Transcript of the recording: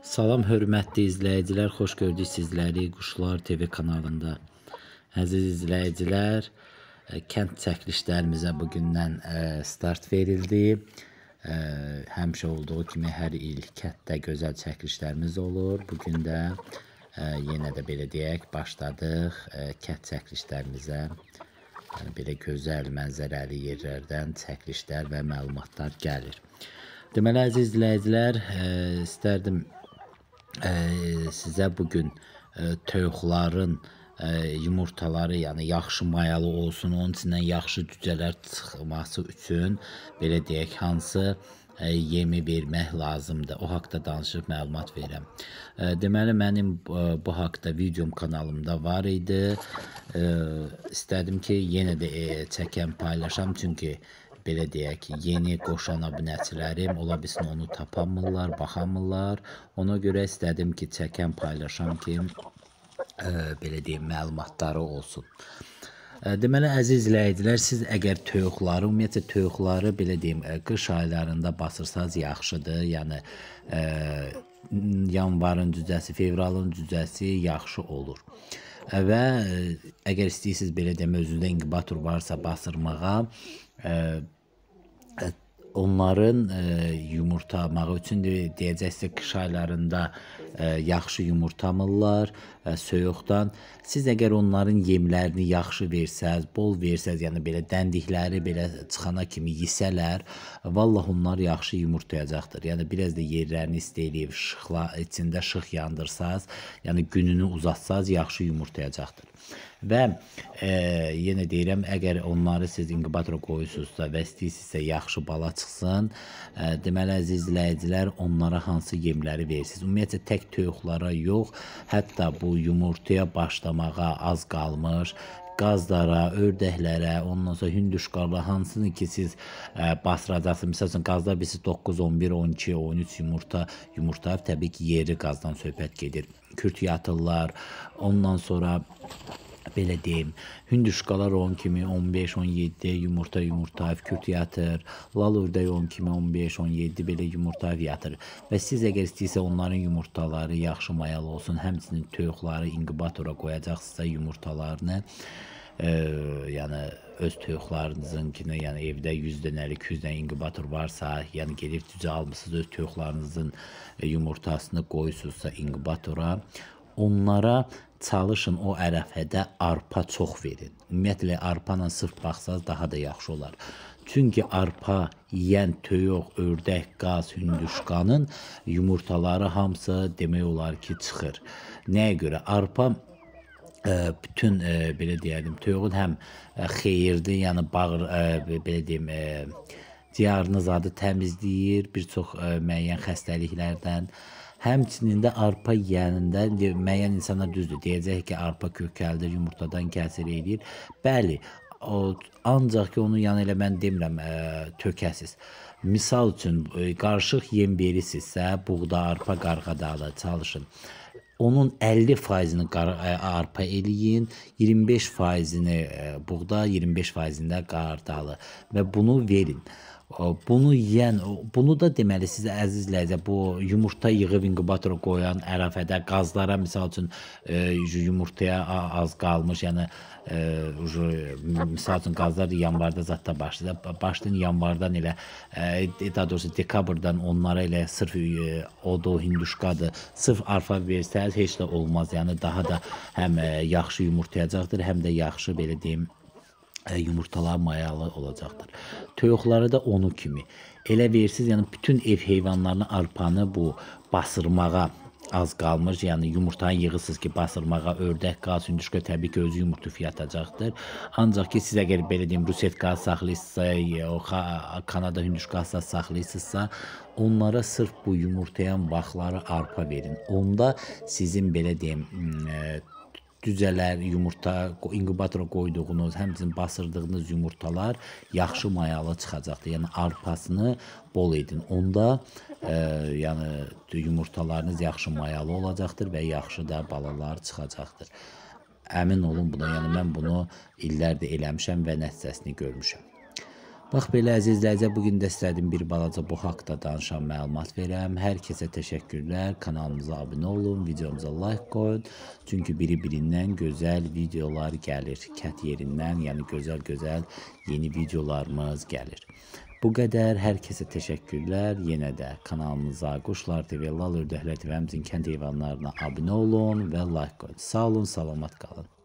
Salam hörmətli izləyicilər, xoş gördük sizləri Quşlar TV kanalında. Əziz izləyicilər, e, kənd çəkilişlərimizə bu gündən e, start verildi. E, həmişə olduğu kimi hər il kənddə gözəl çəkilişlərimiz olur. Bu gün də yenə də belə deyək, başladıq kənd çəkilişlərimizə. Belə gözəl mənzərəli yerlərdən çəkilişlər və məlumatlar gəlir. Deməli əziz izləyicilər, istərdim sizə bu gün toyuqların yumurtaları, yəni yaxşı mayalı olsun, onun içindən yaxşı cücələr çıxması üçün belə deyək, hansı yemi vermək lazımdır. O haqqda danışıb məlumat verirəm. Deməli mənim bu haqqda videom kanalımda var idi. İstədim ki, yenə də çəkəm, paylaşam çünki belə deyək ki, yeni qoşan abunəçilərim ola bilsin onu tapamırlar, baxamırlar. Ona görə istədim ki, çəkəm, paylaşam ki, ə, belə deyim, məlumatları olsun. Ə, deməli əziz izləyicilər, siz əgər toyuqları, ümumiyyətlə toyuqları belə deyim, qış aylarında basırsanız yaxşıdır. Yəni ə, yanvarın cücəsi, fevralın cücəsi yaxşı olur və əgər istəyirsiniz belə demə özünüzdə inkubator varsa basırmağa ə, onların ə, yumurtlamağı üçün də deyəcəksiniz qış aylarında ə, yaxşı yumurtlamırlar ə, soyuqdan. Siz əgər onların yemlərini yaxşı versəz, bol versəz, yəni belə dəndikləri belə çıxana kimi yesələr, vallah onlar yaxşı yumurtlayacaqdır. Yəni biraz da yerlərini istəyib işıqla içində işıq yandırsaz, yəni gününü uzatsaz yaxşı yumurtlayacaqdır. Və e, yenə deyirəm, əgər onları siz inkubatora qoyursunuzsa və istəyirsinizsə yaxşı bala çıxsın, e, deməli əziz izləyicilər, onlara hansı yemləri verirsiniz? Ümumiyyətlə tək toyuqlara yox, hətta bu yumurtaya başlamağa az qalmış qazlara, ördəklərə, ondan sonra hündüşqarlara hansını ki siz ə, basdıracaqsınız. Məsəl üçün qazlar birisi 9, 11, 12, 13 yumurta yumurtlayıb təbii ki, yeri qazdan söhbət gedir. Kürt yatırlar. Ondan sonra belə deyim, hündüşqalar 10 kimi 15-17 yumurta yumurtayıb kürt yatır. Lal ördək 10 kimi 15-17 belə yumurtayıb yatır. Və siz əgər istəyirsə onların yumurtaları yaxşı mayalı olsun, həmçinin toyuqları inkubatora qoyacaqsınızsa yumurtalarını e, yəni öz toyuqlarınızınkini, yəni evdə 100 dənəlik, 200 dənə inkubator varsa, yəni gedib cücə almısınız, öz toyuqlarınızın yumurtasını qoyursunuzsa inkubatora, onlara çalışın o ərəfədə arpa çox verin. Ümumiyyətlə arpa ilə sırf baxsaz daha da yaxşı olar. Çünki arpa yeyən toyuq, ördək, qaz, hündüşqanın yumurtaları hamısı demək olar ki, çıxır. Nəyə görə? Arpa ə, e, bütün ə, e, belə deyərdim, toyuğun həm e, xeyirdir, yəni bağır ə, belə deyim, ə, ciyarınız adı təmizləyir, bir çox ə, müəyyən xəstəliklərdən Həmçinin də arpa yeyəndə müəyyən insanlar düzdür, deyəcək ki, arpa kökəldir, yumurtadan kəsir eləyir. Bəli, o ancaq ki, onu yəni elə mən demirəm, ə, tökəsiz. Misal üçün qarışıq yem verirsinizsə, buğda, arpa, qarğadalı çalışın. Onun 50%-ni arpa eləyin, 25%-ni buğda, 25%-ni də qardalı və bunu verin. Bunu yeyən, bunu da deməli sizə əziz izləyicilər, bu yumurta yığıb inkubatora qoyan ərəfədə qazlara misal üçün e, yumurtaya az qalmış, yəni e, misal üçün qazlar yanvarda zətdə başlayır. Başlayın yanvardan elə e, daha doğrusu dekabrdan onlara elə sırf e, odo, hinduşkadır, sırf arpa versəz heç də olmaz. Yəni daha da həm e, yaxşı yumurtlayacaqdır, həm də yaxşı belə deyim yumurtalar mayalı olacaqdır. Toyuqları da onu kimi. Elə versiz, yəni bütün ev heyvanlarını arpanı bu basırmağa az qalmış, yəni yumurtanı yığırsınız ki, basırmağa ördək, qaz, hündüşkə təbii ki, özü yumurta yatacaqdır. Ancaq ki, siz əgər belə deyim, ruset qaz saxlayırsınızsa, o Kanada hündüşkə saxlayırsınızsa, onlara sırf bu yumurtayan vaxtları arpa verin. Onda sizin belə deyim, düzələr, yumurta inkubatora qoyduğunuz, həmçinin basırdığınız yumurtalar yaxşı mayalı çıxacaqdır. Yəni arpasını bol edin. Onda e, yəni yumurtalarınız yaxşı mayalı olacaqdır və yaxşı da balalar çıxacaqdır. Əmin olun buna. Yəni mən bunu illərdir eləmişəm və nəticəsini görmüşəm. Bax belə əzizlərcə bu gün də istədim bir balaca bu haqqda danışan məlumat verəm. Hər kəsə təşəkkürlər. Kanalımıza abunə olun, videomuza like qoyun. Çünki biri-birindən gözəl videolar gəlir. Kət yerindən, yəni gözəl-gözəl yeni videolarımız gəlir. Bu qədər. Hər kəsə təşəkkürlər. Yenə də kanalımıza Quşlar TV, Lal Ördəklər TV, həmçinin kənd heyvanlarına abunə olun və like qoyun. Sağ olun, salamat qalın.